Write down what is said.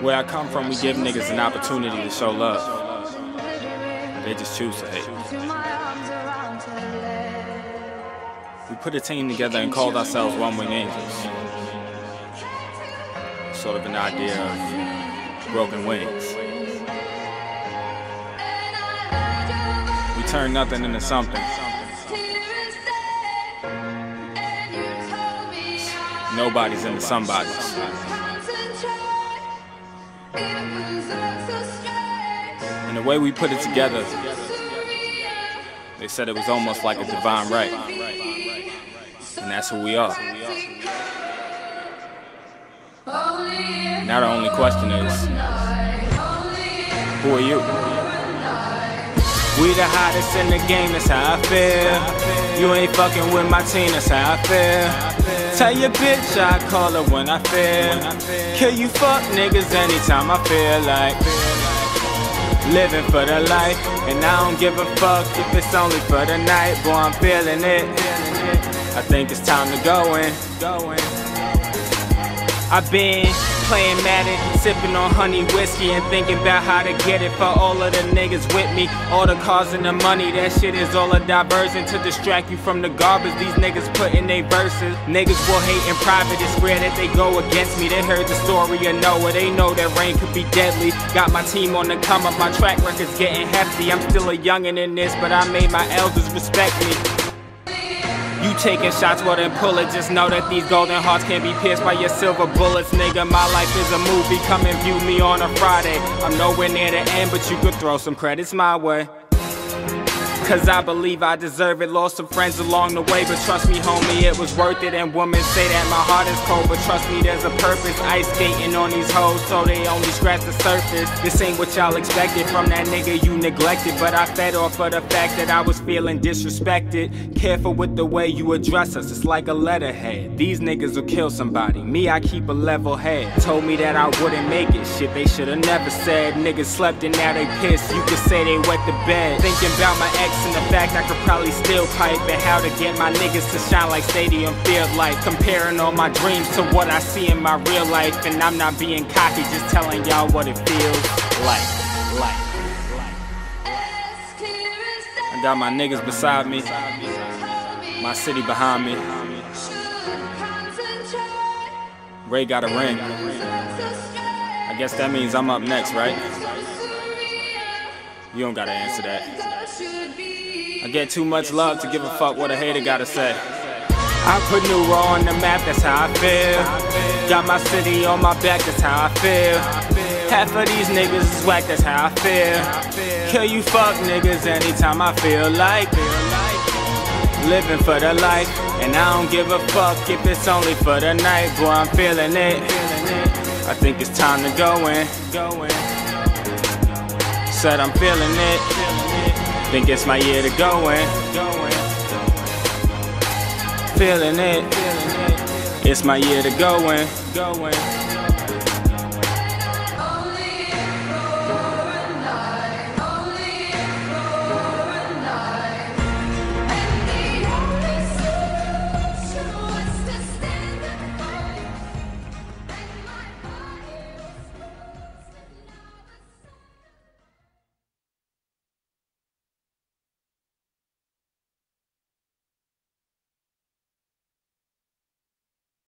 Where I come from, we give niggas an opportunity to show love. They just choose to hate. We put a team together and called ourselves One Wing Angels. Sort of an idea of broken wings. We turn nothing into something. Nobody's into somebody's. And the way we put it together, they said it was almost like a divine right. And that's who we are. Now the only question is, who are you? We the hottest in the game, that's how I feel. You ain't fucking with my team, that's how I feel. Tell your bitch I call her when I feel. Kill you fuck niggas anytime I feel like. Living for the life, and I don't give a fuck if it's only for the night. Boy, I'm feeling it. I think it's time to go in. I've been playing Madden, sipping on honey whiskey, and thinking about how to get it for all of the niggas with me. All the cars and the money, that shit is all a diversion to distract you from the garbage these niggas put in their verses. Niggas will hate in private, it's rare that they go against me. They heard the story of Noah, they know that rain could be deadly. Got my team on the come up, my track record's getting hefty. I'm still a youngin' in this, but I made my elders respect me. You taking shots, well then pull it. Just know that these golden hearts can't be pierced by your silver bullets, nigga. My life is a movie. Come and view me on a Friday. I'm nowhere near the end, but you could throw some credits my way. Cause I believe I deserve it. Lost some friends along the way, but trust me, homie, it was worth it. And women say that my heart is cold, but trust me, there's a purpose. Ice skating on these hoes, so they only scratch the surface. This ain't what y'all expected from that nigga you neglected. But I fed off of the fact that I was feeling disrespected. Careful with the way you address us, it's like a letterhead. These niggas will kill somebody. Me, I keep a level head. Told me that I wouldn't make it. Shit, they should've never said. Niggas slept and now they pissed. You could say they wet the bed. Thinking about my ex and the fact I could probably still pipe and how to get my niggas to shine like stadium field light. Comparing all my dreams to what I see in my real life, and I'm not being cocky, just telling y'all what it feels like. Like. I got my niggas beside me, my city behind me. Ray got a ring. I guess that means I'm up next, right? You don't gotta answer that. I get too much love to give a fuck what a hater gotta say. I put New Ro on the map, that's how I feel. Got my city on my back, that's how I feel. Half of these niggas is whack, that's how I feel. Kill you fuck niggas anytime I feel like. Living for the life, and I don't give a fuck if it's only for the night. Boy, I'm feeling it. I think it's time to go in. Said I'm feeling it. Think it's my year to go in. Feeling it. It's my year to go in.